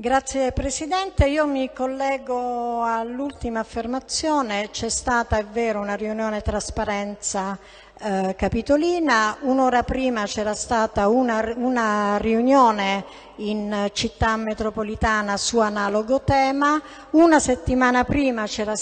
Grazie Presidente, io mi collego all'ultima affermazione, c'è stata, è vero, una riunione trasparenza eh, capitolina, un'ora prima c'era stata una, una, riunione in città metropolitana su analogo tema, una settimana prima c'era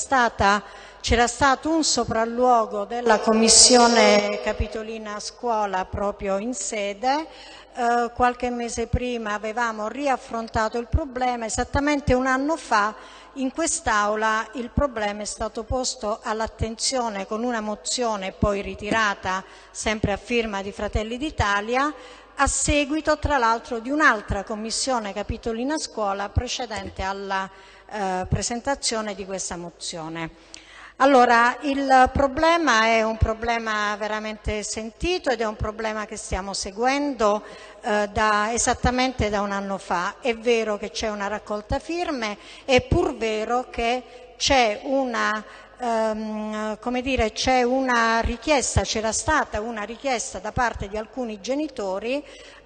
stato un sopralluogo della Commissione Capitolina Scuola proprio in sede, eh, qualche mese prima avevamo riaffrontato il problema, esattamente un anno fa in quest'Aula il problema è stato posto all'attenzione con una mozione poi ritirata sempre a firma di Fratelli d'Italia a seguito tra l'altro di un'altra commissione capitolina scuola precedente alla eh, presentazione di questa mozione. Allora, il problema è un problema veramente sentito ed è un problema che stiamo seguendo eh, da, esattamente da un anno fa. È vero che c'è una raccolta firme, è pur vero che c'è una, ehm, come dire, c'è una richiesta, c'era stata una richiesta da parte di alcuni genitori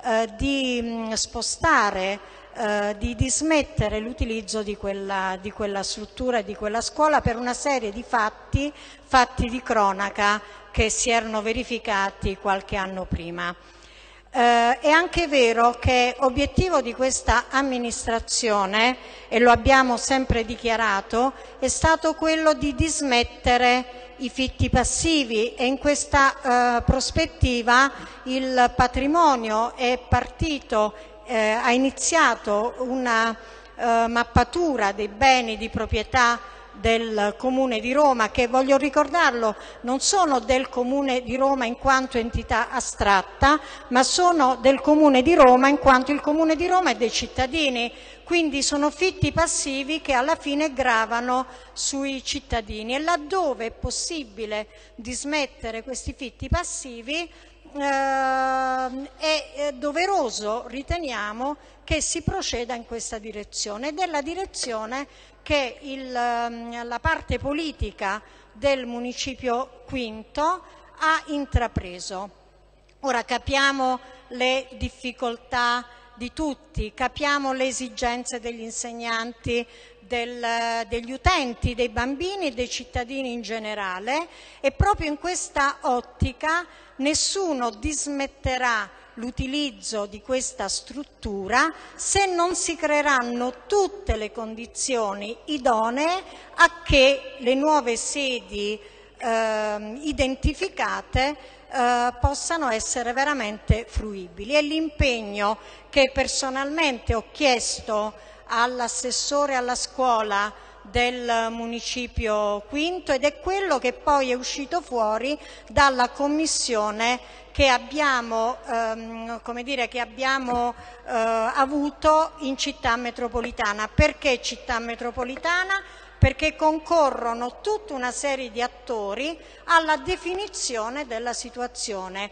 eh, di mh, spostare eh, di dismettere l'utilizzo di quella, di quella struttura e di quella scuola per una serie di fatti, fatti di cronaca che si erano verificati qualche anno prima. Eh, è anche vero che obiettivo di questa amministrazione, e lo abbiamo sempre dichiarato, è stato quello di dismettere i fitti passivi e in questa eh, prospettiva il patrimonio è partito eh, ha iniziato una eh, mappatura dei beni di proprietà del Comune di Roma, che voglio ricordarlo non sono del Comune di Roma in quanto entità astratta, ma sono del Comune di Roma in quanto il Comune di Roma è dei cittadini, quindi sono fitti passivi che alla fine gravano sui cittadini. E laddove è possibile dismettere questi fitti passivi Ehm, è doveroso, riteniamo, che si proceda in questa direzione ed è la direzione che il, ehm, la parte politica del Municipio Quinto ha intrapreso. Ora capiamo le difficoltà di tutti, capiamo le esigenze degli insegnanti, del, degli utenti, dei bambini e dei cittadini in generale e proprio in questa ottica nessuno dismetterà l'utilizzo di questa struttura se non si creeranno tutte le condizioni idonee a che le nuove sedi eh, identificate eh, possano essere veramente fruibili. E l'impegno che personalmente ho chiesto all'assessore alla scuola del municipio Quinto ed è quello che poi è uscito fuori dalla commissione che abbiamo, ehm, dire, che abbiamo eh, avuto in città metropolitana. Perché città metropolitana? Perché concorrono tutta una serie di attori alla definizione della situazione,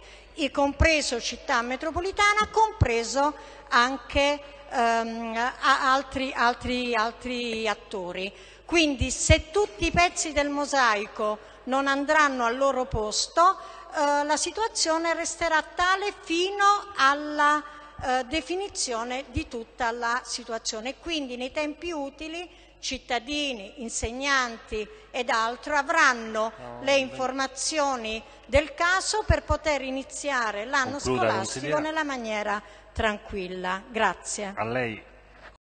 compreso città metropolitana, compreso anche ehm, altri, altri, altri attori. Quindi se tutti i pezzi del mosaico non andranno al loro posto, eh, la situazione resterà tale fino alla eh, definizione di tutta la situazione. Quindi nei tempi utili cittadini, insegnanti ed altro avranno le informazioni del caso per poter iniziare l'anno scolastico nella maniera tranquilla. Grazie.